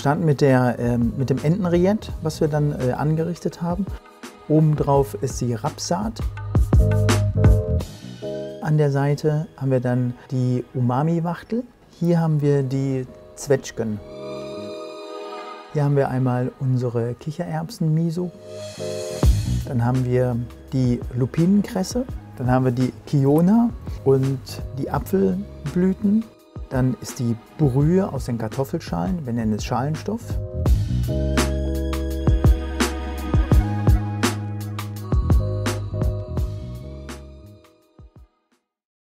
starten mit, der, ähm, mit dem Entenriett, was wir dann äh, angerichtet haben. Obendrauf ist die Rapsaat. An der Seite haben wir dann die Umami-Wachtel. Hier haben wir die Zwetschgen. Hier haben wir einmal unsere Kichererbsen-Miso. Dann haben wir die Lupinenkresse. Dann haben wir die Kiona und die Apfelblüten. Dann ist die Brühe aus den Kartoffelschalen, wir nennen es Schalenstoff.